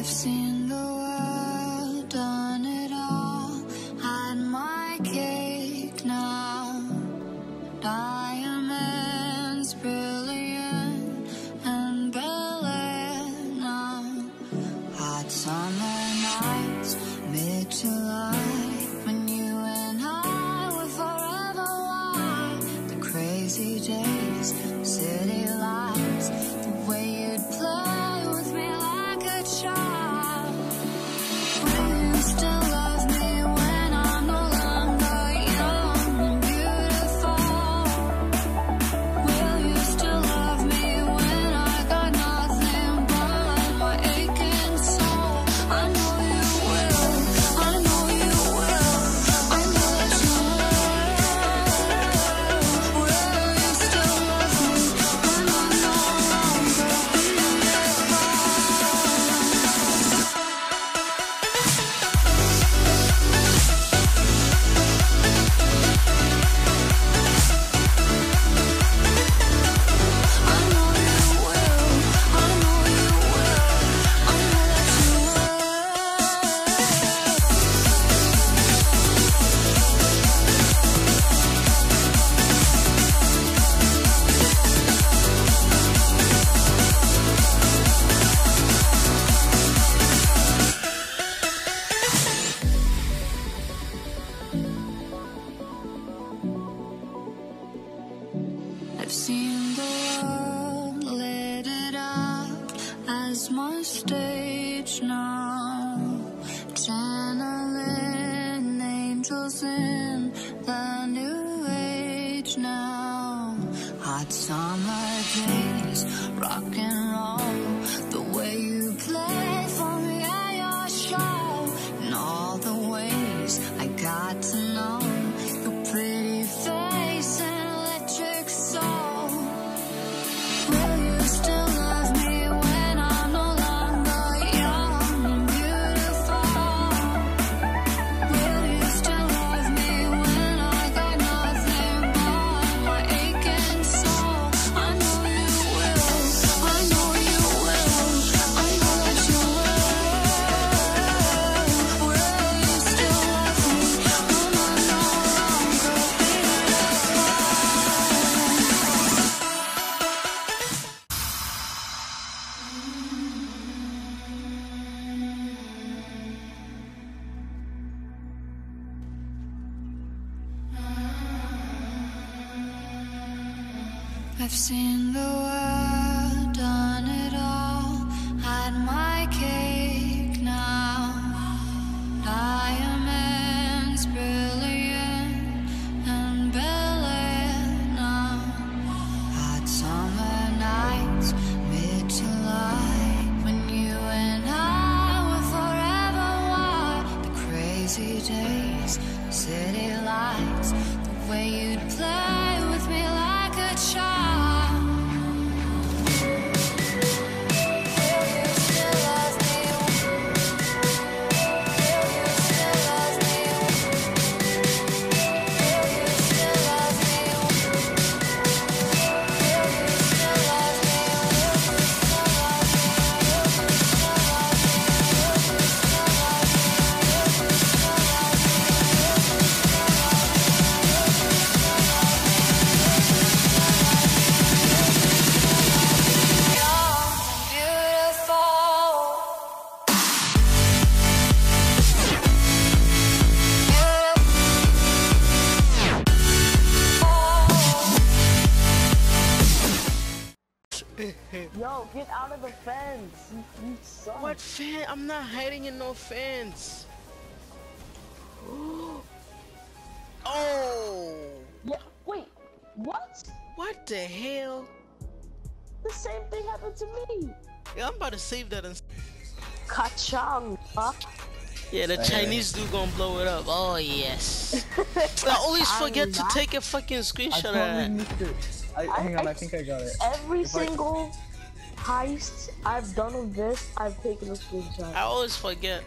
I've seen the world, done it all, had my cake now. Diamonds brilliant and Bel Air now. Hot summer nights, mid July, when you and I were forever wild. The crazy days, city lights, now. Channeling angels in the new age now. Hot summer days, rock and roll. I've seen the Yo, get out of the fence. You, you suck. What fan? I'm not hiding in no fence. oh! Yeah, wait. What? What the hell? The same thing happened to me. Yeah, I'm about to save that. And... Kachang. Huh? Yeah, the Chinese dude gonna blow it up. Oh yes. I always forget to take a fucking I screenshot of that. it. I, I- hang on, I- I think I got it. Every If I- single heist I've done of this, I've taken a screenshot. I always forget.